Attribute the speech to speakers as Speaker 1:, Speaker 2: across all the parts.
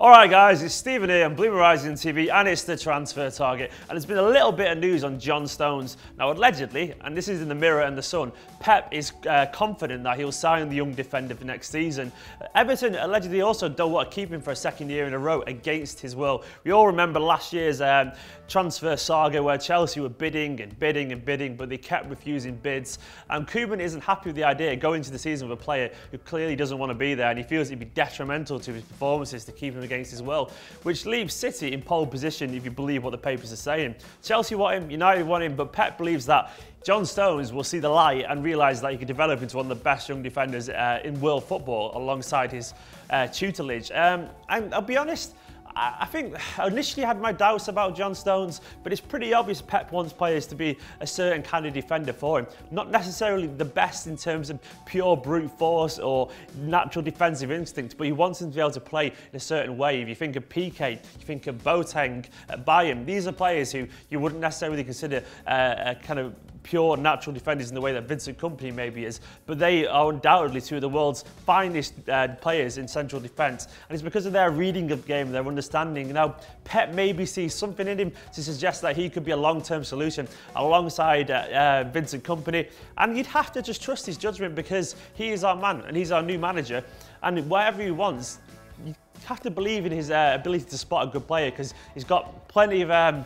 Speaker 1: All right, guys, it's Stephen here on Blue Moon Rising TV, and it's the transfer target. And there's been a little bit of news on John Stones. Now, allegedly, and this is in the Mirror and the Sun, Pep is uh, confident that he'll sign the young defender for next season. Everton allegedly also don't want to keep him for a second year in a row against his will. We all remember last year's um, transfer saga where Chelsea were bidding and bidding and bidding, but they kept refusing bids. And Koeman isn't happy with the idea of going into the season with a player who clearly doesn't want to be there, and he feels it'd be detrimental to his performances to keep him against as well, which leaves City in pole position if you believe what the papers are saying. Chelsea want him, United want him, but Pep believes that John Stones will see the light and realise that he could develop into one of the best young defenders uh, in world football alongside his uh, tutelage. Um, and I'll be honest, I think I initially had my doubts about John Stones, but it's pretty obvious Pep wants players to be a certain kind of defender for him. Not necessarily the best in terms of pure brute force or natural defensive instinct, but he wants them to be able to play in a certain way. If you think of Piqué, you think of Boateng, uh, Bayern, these are players who you wouldn't necessarily consider uh, a kind of pure natural defenders in the way that Vincent Kompany maybe is, but they are undoubtedly two of the world's finest uh, players in central defence. And it's because of their reading of game, their understanding. Now, Pep maybe sees something in him to suggest that he could be a long-term solution alongside uh, uh, Vincent Kompany. And you'd have to just trust his judgment because he is our man and he's our new manager. And whatever he wants, you have to believe in his uh, ability to spot a good player because he's got plenty of um,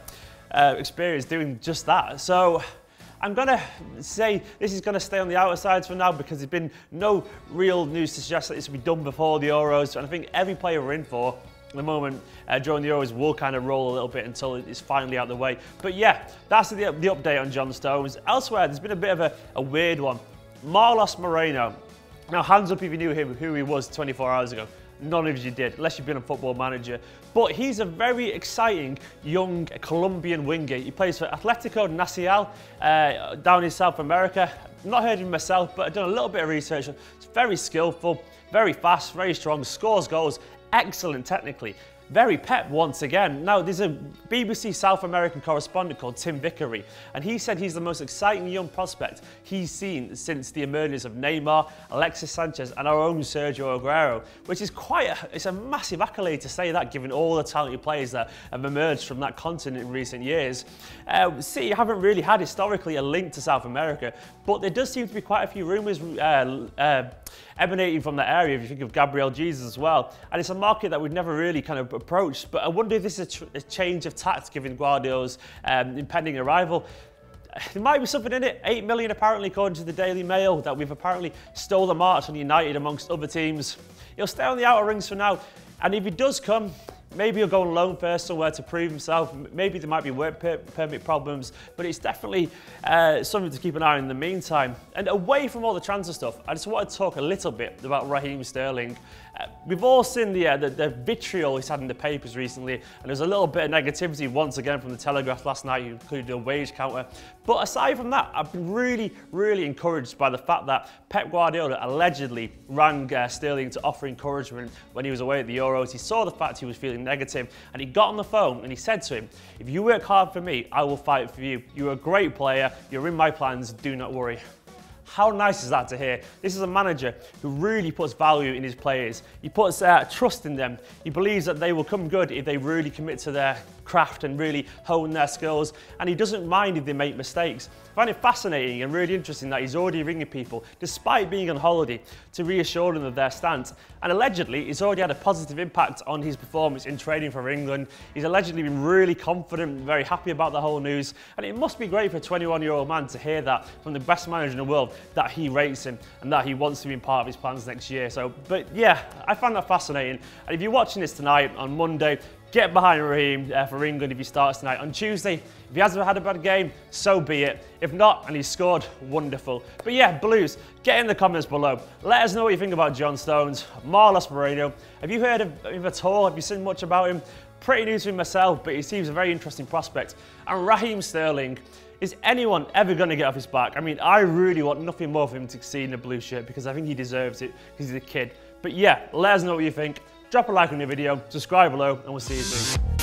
Speaker 1: uh, experience doing just that. So I'm going to say this is going to stay on the outer sides for now because there's been no real news to suggest that this will be done before the Euros. And I think every player we're in for at the moment uh, during the Euros will kind of roll a little bit until it's finally out of the way. But yeah, that's the, the update on John Stones. Elsewhere, there's been a bit of a, a weird one. Marlos Moreno. Now, hands up if you knew him, who he was 24 hours ago. None of you did, unless you've been a football manager. But he's a very exciting young Colombian winger. He plays for Atletico Nacional uh, down in South America. Not heard of him myself, but I've done a little bit of research. It's very skillful, very fast, very strong, scores goals, excellent technically very pep once again. Now, there's a BBC South American correspondent called Tim Vickery, and he said he's the most exciting young prospect he's seen since the emergence of Neymar, Alexis Sanchez, and our own Sergio Aguero, which is quite a, it's a massive accolade to say that, given all the talented players that have emerged from that continent in recent years. Uh, City haven't really had historically a link to South America, but there does seem to be quite a few rumours uh, uh, emanating from that area, if you think of Gabriel Jesus as well. And it's a market that we've never really kind of approached. But I wonder if this is a, a change of tact given Guardiola's um, impending arrival there might be something in it. 8 million apparently according to the Daily Mail that we've apparently stole the march on United amongst other teams. He'll stay on the outer rings for now. And if he does come, Maybe he'll go on loan first somewhere to prove himself. Maybe there might be work permit problems, but it's definitely uh, something to keep an eye on in the meantime. And away from all the transfer stuff, I just want to talk a little bit about Raheem Sterling. Uh, we've all seen the, uh, the, the, vitriol he's had in the papers recently, and there's a little bit of negativity once again from the Telegraph last night, including a wage counter. But aside from that, I've been really, really encouraged by the fact that Pep Guardiola allegedly rang uh, Sterling to offer encouragement when he was away at the Euros. He saw the fact he was feeling negative, and he got on the phone and he said to him, if you work hard for me, I will fight for you. You're a great player, you're in my plans, do not worry. How nice is that to hear? This is a manager who really puts value in his players. He puts uh, trust in them. He believes that they will come good if they really commit to their craft and really hone their skills. And he doesn't mind if they make mistakes. I find it fascinating and really interesting that he's already ringing people, despite being on holiday, to reassure them of their stance. And allegedly, he's already had a positive impact on his performance in training for England. He's allegedly been really confident, and very happy about the whole news. And it must be great for a 21-year-old man to hear that from the best manager in the world, that he rates him and that he wants to be part of his plans next year. So, but yeah, I find that fascinating. And if you're watching this tonight on Monday, Get behind Raheem uh, for England if he starts tonight. On Tuesday, if he hasn't had a bad game, so be it. If not, and he scored, wonderful. But yeah, Blues, get in the comments below. Let us know what you think about John Stones, Marlos Moreno. Have you heard of him at all? Have you seen much about him? Pretty new to him myself, but he seems a very interesting prospect. And Raheem Sterling, is anyone ever going to get off his back? I mean, I really want nothing more for him to succeed in a blue shirt because I think he deserves it because he's a kid. But yeah, let us know what you think. Drop a like on the video, subscribe below, and we'll see you soon.